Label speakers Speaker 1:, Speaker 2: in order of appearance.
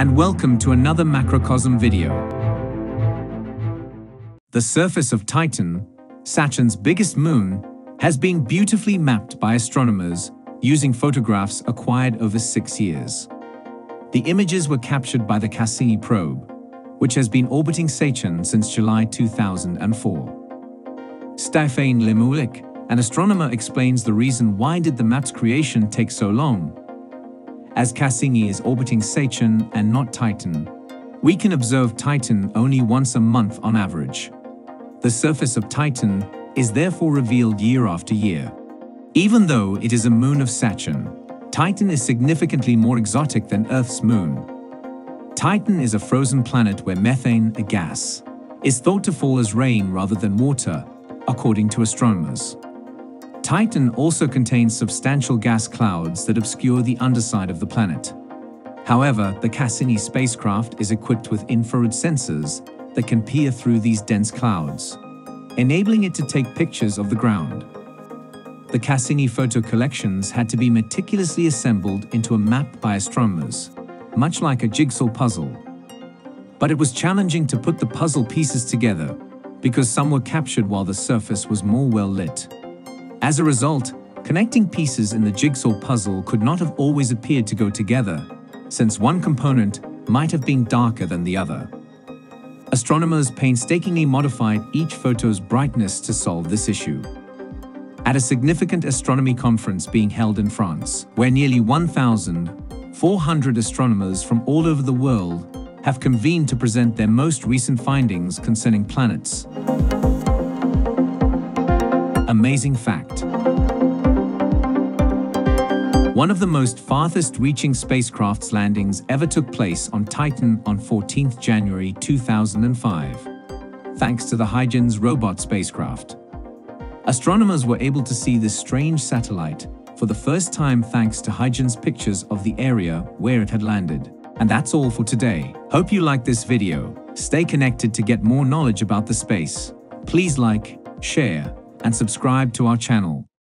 Speaker 1: and welcome to another Macrocosm video. The surface of Titan, Saturn's biggest moon, has been beautifully mapped by astronomers using photographs acquired over six years. The images were captured by the Cassini probe, which has been orbiting Saturn since July 2004. Stéphane Le Mouélic, an astronomer explains the reason why did the map's creation take so long. As Cassini is orbiting Saturn and not Titan, we can observe Titan only once a month on average. The surface of Titan is therefore revealed year after year. Even though it is a moon of Saturn, Titan is significantly more exotic than Earth's moon. Titan is a frozen planet where methane, a gas, is thought to fall as rain rather than water, according to astronomers. Titan also contains substantial gas clouds that obscure the underside of the planet. However, the Cassini spacecraft is equipped with infrared sensors that can peer through these dense clouds, enabling it to take pictures of the ground. The Cassini photo collections had to be meticulously assembled into a map by astronomers, much like a jigsaw puzzle. But it was challenging to put the puzzle pieces together because some were captured while the surface was more well lit. As a result, connecting pieces in the jigsaw puzzle could not have always appeared to go together, since one component might have been darker than the other. Astronomers painstakingly modified each photo's brightness to solve this issue. At a significant astronomy conference being held in France, where nearly 1,400 astronomers from all over the world have convened to present their most recent findings concerning planets. Amazing fact. One of the most farthest-reaching spacecraft's landings ever took place on Titan on 14 January 2005, thanks to the Huygens robot spacecraft. Astronomers were able to see this strange satellite for the first time thanks to Huygens pictures of the area where it had landed. And that's all for today. Hope you liked this video. Stay connected to get more knowledge about the space. Please like, share, and subscribe to our channel.